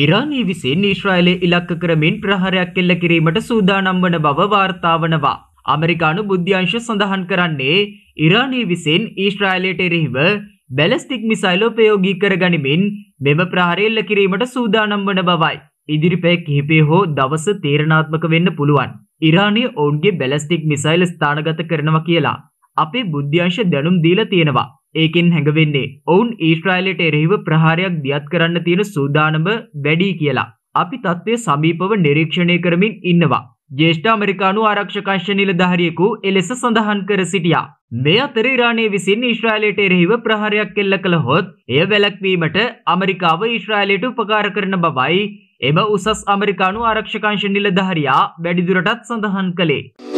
ඉරානී විසින් ඊශ්‍රායලය ඉලක්ක කරමින් ප්‍රහාරයක් එල්ල කිරීමට සූදානම් වන බව වාර්තා වනවා. අමරිකානු බුද්ධ්‍යංශ සඳහන් කරන්නේ ඉරානී විසින් ඊශ්‍රායලයට එරෙහිව බැලස්ටික් මිසයිල් උපයෝගී කර ගනිමින් මෙම ප්‍රහාරය එල්ල කිරීමට සූදානම් වන බවයි. ඉදිරිපෑ කිහිපය හෝ දවස තේරණාත්මක වෙන්න පුළුවන්. ඉරානය ඔවුන්ගේ බැලස්ටික් මිසයිල් ස්ථානගත කරනවා කියලා. අපේ බුද්ධ්‍යංශ දැනුම් දීලා තියෙනවා. ඒකෙන් හැඟවෙන්නේ ඔවුන් ඊශ්‍රායලයට එරෙහිව ප්‍රහාරයක් දියත් කරන්න තියෙන සූදානම වැඩි කියලා. අපි තත්ත්වය සමීපව නිරීක්ෂණය කරමින් ඉන්නවා. ජේෂ්ඨ අමරිකානු ආරක්ෂකංශ නිලධාරියෙකු එලෙස සඳහන් කර සිටියා. මේ අතර ඉරානය විසින් ඊශ්‍රායලයට එරෙහිව ප්‍රහාරයක් එල්ල කළහොත් එය වැළැක්වීමට අමරිකාව ඊශ්‍රායලයට උපකාර කරන බවයි එම උසස් අමරිකානු ආරක්ෂකංශ නිලධාරියා වැඩිදුරටත් සඳහන් කළේ.